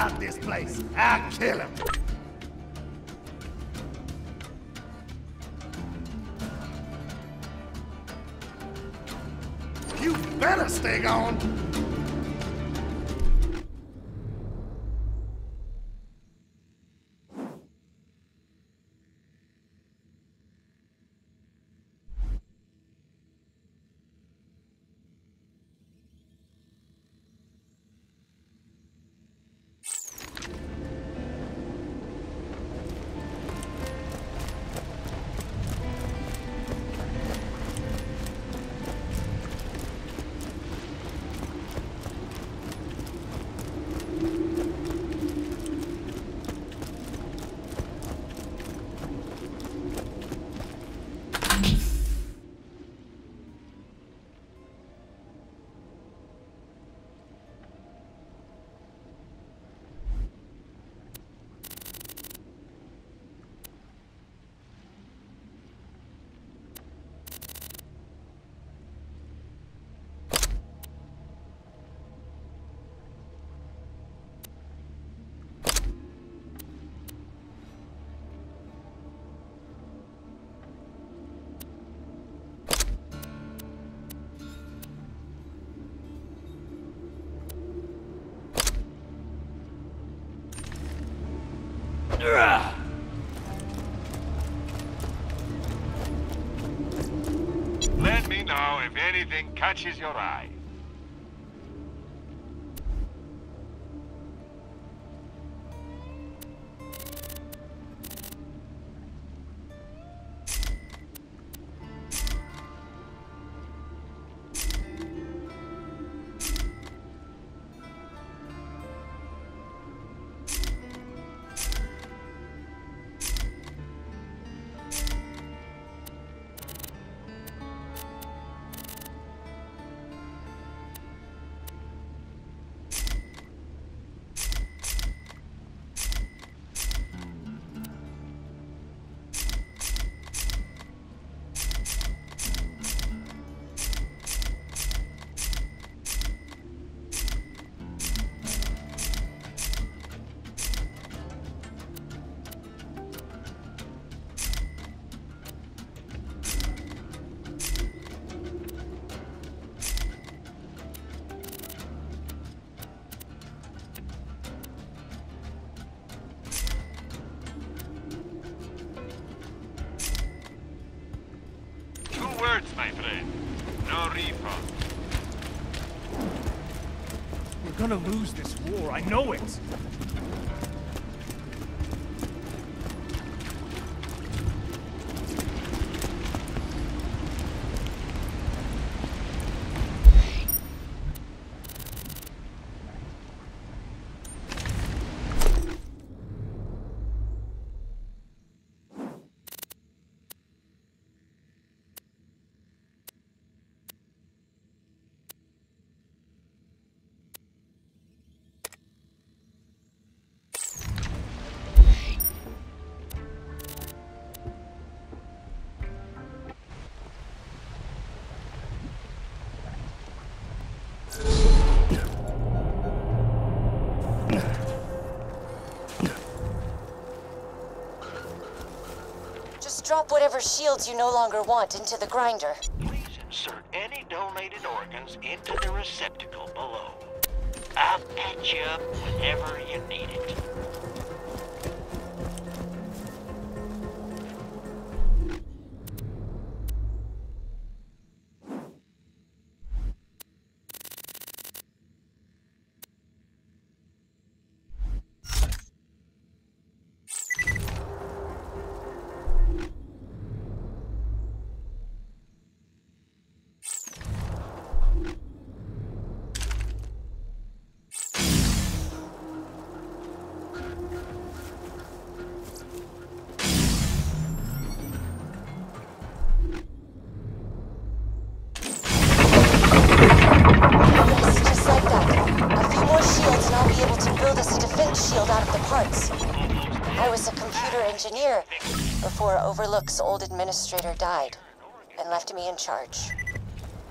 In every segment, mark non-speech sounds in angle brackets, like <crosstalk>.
keep out this place. I'll kill him. You better stay gone. Let me know if anything catches your eye. Refund. We're gonna lose this war, I know it! Whatever shields you no longer want into the grinder. Please insert any donated organs into the receptacle below. I'll patch you up whenever you need build us a defense shield out of the parts. I was a computer engineer before Overlook's old administrator died and left me in charge.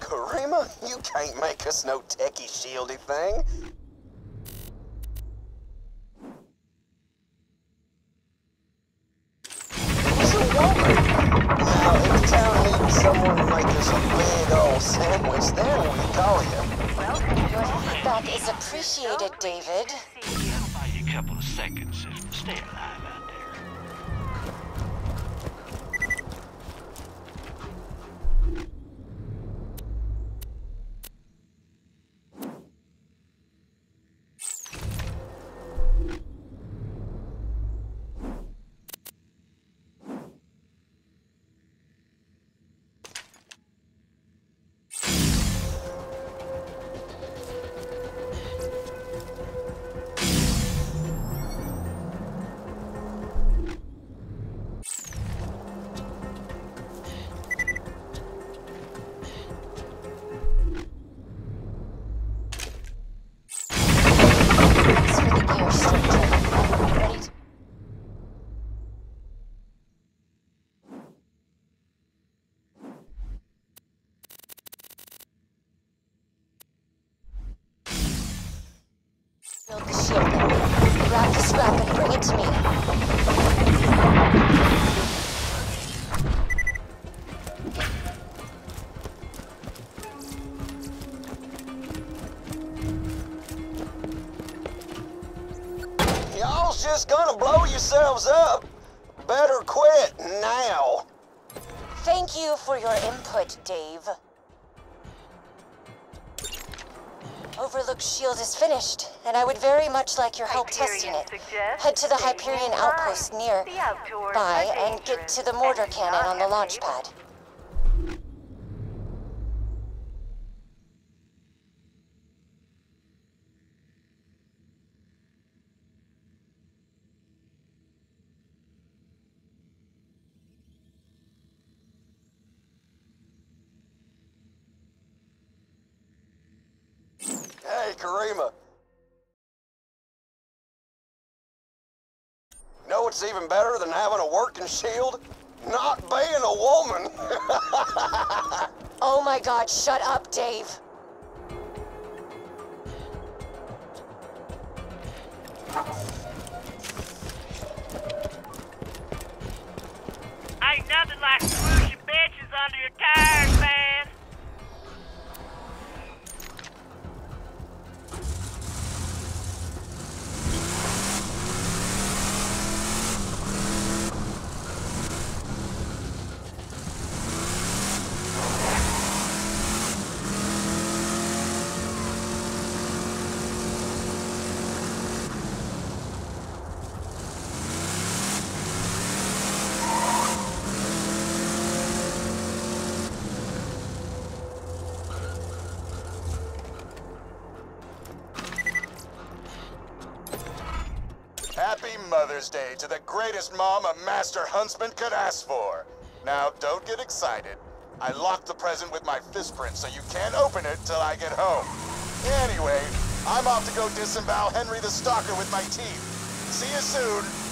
Karima, you can't make us no techie shieldy thing. Now, if the town needs someone to make us a big old sandwich, then we call him. Is appreciated, David. Buy you a couple of seconds if stay alive Grab the scrap and bring it to me. Y'all's just gonna blow yourselves up. Better quit now. Thank you for your input, Dave. Overlook shield is finished, and I would very much like your help testing it. Head to the Hyperion outpost near by and get to the mortar cannon on the launch pad. Karima. Know what's even better than having a working shield? Not being a woman. <laughs> Oh my god, shut up, Dave. Mother's Day to the greatest mom a master huntsman could ask for. Now, don't get excited. I locked the present with my fist print, so you can't open it till I get home. Anyway, I'm off to go disembowel Henry the Stalker with my teeth. See you soon.